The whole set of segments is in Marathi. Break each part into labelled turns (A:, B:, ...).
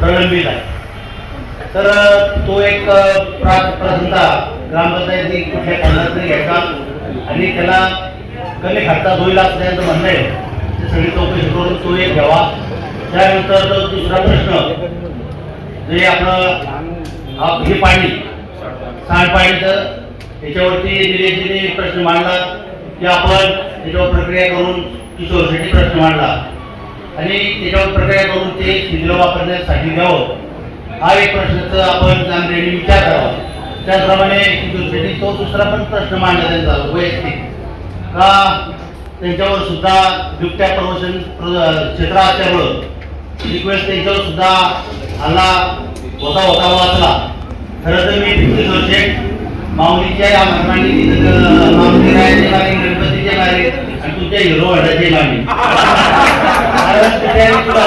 A: प्रलंबित आहे तर तो एक अ, ग्रामपंचायती कुठल्या कारणात घ्यायचा आणि त्याला कमी खर्चात होईल असं त्यांचं म्हणणं आहे. ते सगळी चौकशी करून तो एक घ्यावा. त्यानंतर तो दुसरा प्रश्न जे आपलं हे पाणी सांडपाणीचं त्याच्यावरती दिलेजीने प्रश्न मांडला. की आपण त्याच्यावर प्रक्रिया करून किशोरसाठी प्रश्न मांडला. आणि त्याच्यावर प्रक्रिया करून ते शिल्लं वापरण्यासाठी द्यावं हा एक प्रश्नाचं आपण गांभीर्याने विचार करावा. त्याचप्रमाणे किशोरसाठी तो दुसरा पण प्रश्न मांडला त्यांचा वैयक्तिक. का त्यांच्यावर सुद्धा बिबट्या प्रवसन क्षेत्र असल्यामुळं रिक्वेस्ट त्यांच्यावर सुद्धा हल्ला होता होता वाचला. खरं तर मी फिफ्टी वर्षे माऊलीच्या या महिमांनी गणपतीच्या कार्य तुमच्या हिरो कारण तुला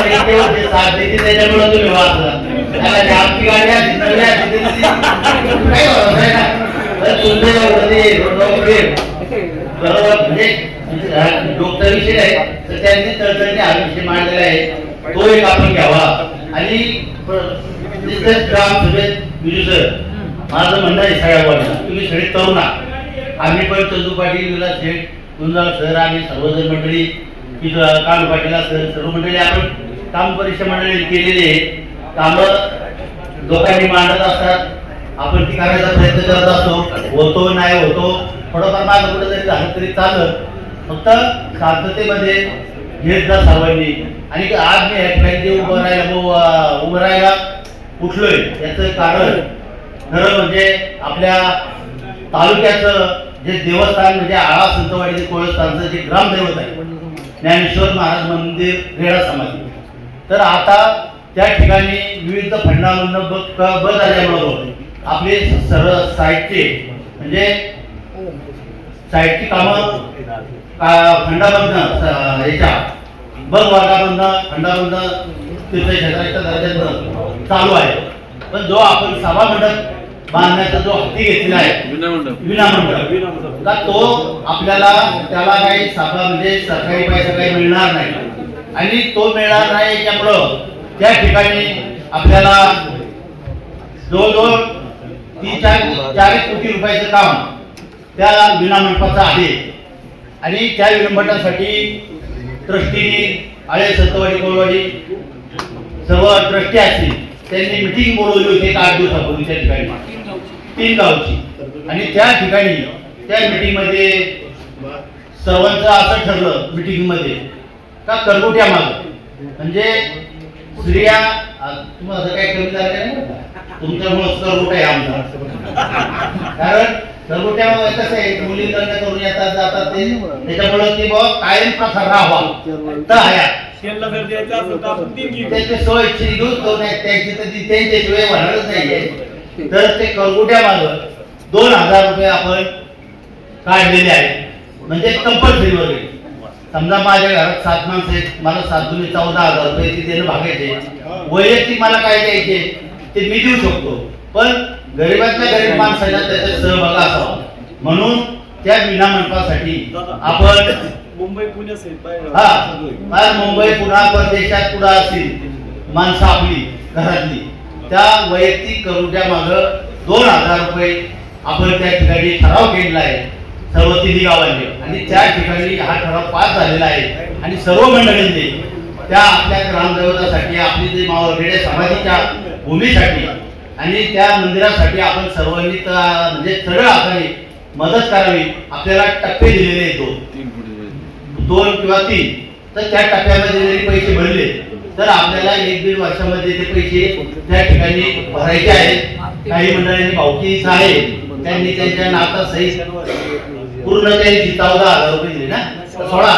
A: साथ देते त्याच्यामुळे तुम्ही वाचला त्याला ते आमची गाडी असती नवी असती तरी ती काही होत नाही ना. तर तुमच्या यामध्ये रोडवर बरोबर म्हणजे डोक्टर विषय आहे तर त्यांनी तळतळणी हा विषय मांडलेला आहे तो एक आपण घ्यावा आणि बिजू सर माझं म्हणणं आहे सगळ्या तुम्ही सगळे तरुण आम्ही पण चंदू पाटील विलास शेठ गुंजाळ सर आणि सर्वजण मंडळी काल काळू सर सर्व मंडळी आपण काम परीक्षा मंडळी केलेली काम लोकांनी मांडत असतात. आपण ती करायचा प्रयत्न करत असतो. होतो नाही होतो थोडंफार माग कुठं जरी झालं तरी चालत फक्त शांततेमध्ये घेत जा सर्वांनी. आणि आज मी या जे उभं राहायला उभं उभं राहायला उठलोय याचं कारण खरं म्हणजे आपल्या तालुक्याचं जे देवस्थान म्हणजे आळा संतवाडी कोळस्थानचं जे ग्रामदैवत आहे ज्ञानेश्वर महाराज मंदिर रेडा समाधी. तर आता त्या ठिकाणी विविध फंडामधनं बघ बंद झाल्यामुळं आपले सर्व साईटचे म्हणजे साईटची कामं फंडामधनं याच्या बंद वर्गामधनं फंडामधनं तीर्थक्षेत्राच्या दर्जातनं चालू आहे. पण जो आपण सभा मंडप बांधण्याचा जो हत्ती घेतलेला आहे. विनामंडळ का तो आपल्याला त्याला काही साधा म्हणजे सरकारी पैसा काही मिळणार नाही. आणि तो मिळणार नाही त्यामुळं त्या ठिकाणी आपल्याला जवळजवळ तीन चार चार एक कोटी रुपयाचं काम त्या विनामंडपाचं आहे. आणि त्या विलंबनासाठी ट्रस्टीने आळे सत्तवाडी कोळवाडी सर्व ट्रस्टी असतील त्यांनी मिटिंग बोलवली होती एक आठ दिवसापूर्वी त्या ठिकाणी. तीन गावची. आणि त्या ठिकाणी त्या मीटिंगमध्ये सर्वांचं असं ठरलं मीटिंगमध्ये का करगोट्या माग म्हणजे स्त्रिया तुम्हाला असं काही कमी झालं नाही तुमच्यामुळे करगोटा आहे आमचा. कारण करगोट्यामुळे कसं आहे मुली लग्न करून येतात जातात ते. त्याच्यामुळे ते बाबा कायम प्रसार राहावा. तर
B: घेऊ.
A: त्याचे सोय इच्छित घेऊ तो नाही त्याची तर ती त्यांच्याशिवाय होणारच नाहीये. तर ते करगुट्या माग दोन हजार रुपये आपण काढलेले आहेत. म्हणजे कंपल्सरी वगैरे समजा माझ्या घरात सात माणसं आहेत. मला सात दुनी चौदा हजार रुपये ते देणं भागायचे. वैयक्तिक मला काय द्यायचे ते मी देऊ शकतो. पण गरीबातल्या गरीब माणसाला त्याच्यात सहभाग असावा. म्हणून त्या विना मंडपासाठी आपण
B: मुंबई पुणे
A: हा मुंबई पुन्हा परदेशात कुठं असतील? माणसं आपली घरातली. त्या वैयक्तिक करूच्या माग दोन हजार रुपये आपण त्या ठिकाणी ठराव केलेला आहे. सर्व तिन्ही गावांनी. आणि त्या ठिकाणी हा ठराव पास झालेला आहे. आणि सर्व मंडळींनी त्या आपल्या ग्रामदैवतासाठी आपली जे मावळखेडे समाधीच्या भूमीसाठी आणि त्या मंदिरासाठी आपण सर्वांनी त- म्हणजे सरळ हाताने मदत करावी आपल्याला टप्पे दिलेले आहेत दोन. दोन किंवा तीन. तर त्या टप्प्यामध्ये जरी पैसे भरले. तर आपल्याला एक दीड वर्षामध्ये ते पैसे त्या ठिकाणी भरायचे आहेत. काही मंडळांनी भावकी आहे त्यांनी त्यांच्या नाता सहित पूर्ण त्यांची चौदा हजार रुपये दिले ना? सोळा.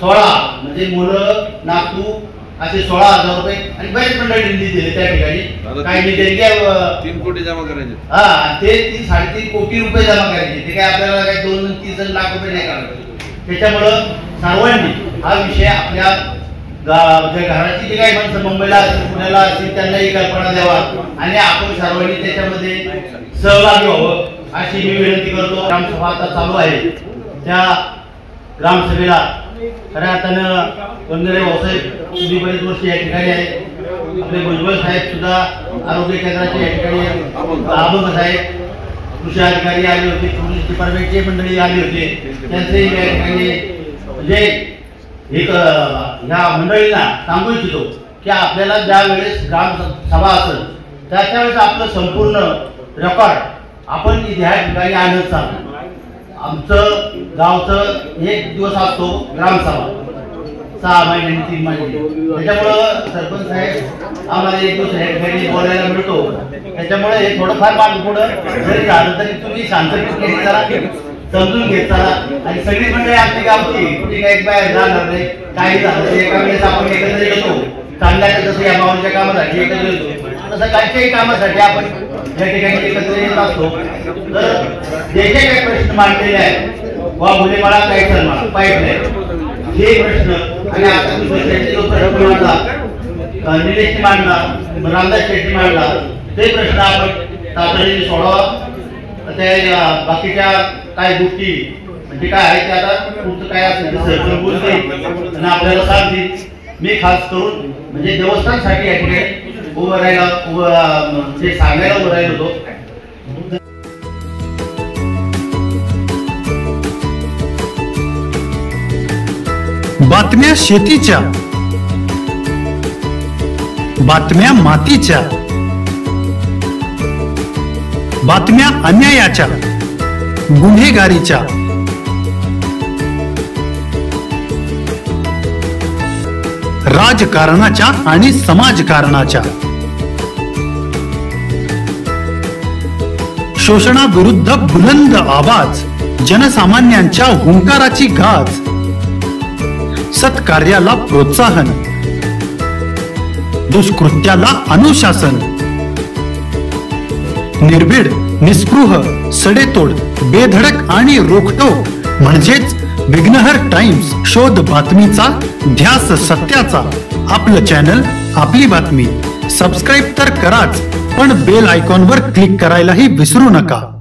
A: सोळा. म्हणजे मुलं नातू असे सोळा हजार रुपये आणि बरेच मंडळींनी दिले त्या ठिकाणी. काही
C: तीन कोटी जमा करायचे.
A: हा ते तीन साडेतीन कोटी रुपये जमा करायचे. ते काय आपल्याला काय दोन तीन लाख रुपये नाही काढायचे. त्याच्यामुळं सर्वांनी हा विषय आपल्या म्हणजे घराची जी काही माणसं मुंबईला असतील पुण्याला असतील त्यांनाही कल्पना द्यावा. आणि आपण सर्वांनी त्याच्यामध्ये सहभागी व्हावं अशी मी विनंती करतो. ग्रामसभा आता चालू आहे. त्या ग्रामसभेला खऱ्या अर्थानं वंदरे भाऊसाहेब तुम्ही बरेच वर्ष या ठिकाणी आहे आपले भुजबळ साहेब सुद्धा आरोग्य केंद्राचे या ठिकाणी अभंग साहेब कृषी अधिकारी आले होते पोलीस डिपार्टमेंटचे मंडळी आली होते. त्यांचे या ठिकाणी म्हणजे एक ह्या मंडळींना सांगू इच्छितो की आपल्याला ज्या वेळेस ग्राम सभा असेल त्या त्यावेळेस आपलं संपूर्ण रेकॉर्ड आपण ह्या ठिकाणी आणत चालू. आमचं गावचं एक दिवस असतो ग्रामसभा सहा महिन्यांनी तीन महिने. त्याच्यामुळं सरपंच साहेब आम्हाला एक दिवस ह्या ठिकाणी बोलायला मिळतो. त्याच्यामुळे हे थोडंफार माग पुढं जरी झालं तरी तुम्ही शांत करा समजून घेतात आणि सगळी मंडळी आपली गावची कुठे काही बाहेर जाणार नाही काही झालं एका वेळेस आपण एकत्र येतो. चांगल्या जसं या मावळच्या कामासाठी एकत्र येतो. तसं काहीच्याही कामासाठी आपण या ठिकाणी एकत्र येत असतो. तर जे जे काही प्रश्न मांडलेले आहेत वा मुले मला काही ठरणार पाईट नाही. हे प्रश्न आणि आता तुम्ही जो प्रश्न मांडला निलेशने मांडला रामदास शेट्टी मांडला ते प्रश्न आपण तातडीने सोडवा. त्या बाकीच्या काय गोष्टी? म्हणजे काय आहे ते आता तुमचं काय असेल ते सरपंच बोलतील आणि आपल्याला सांगतील मी खास करून म्हणजे देवस्थानसाठी या ठिकाणी उभं राहायला उभं अ, म्हणजे सांगायला उभं राहिलो होतो.
C: बातम्या शेतीच्या. बातम्या मातीच्या. बातम्या अन्यायाच्या. गुन्हेगारीच्या. राजकारणाच्या आणि समाजकारणाच्या. शोषणाविरुद्ध बुलंद आवाज जनसामान्यांच्या हुंकाराची गाज. सत्कार्याला प्रोत्साहन. दुष्कृत्याला अनुशासन. निर्भीड निस्पृह सडेतोड. बेधडक आणि रोखटोक. म्हणजेच विघ्नहर टाइम्स शोध बातमीचा ध्यास सत्याचा. आपलं चॅनल आपली बातमी. सबस्क्राईब तर कराच पण बेल आयकॉनवर क्लिक करायलाही विसरू नका.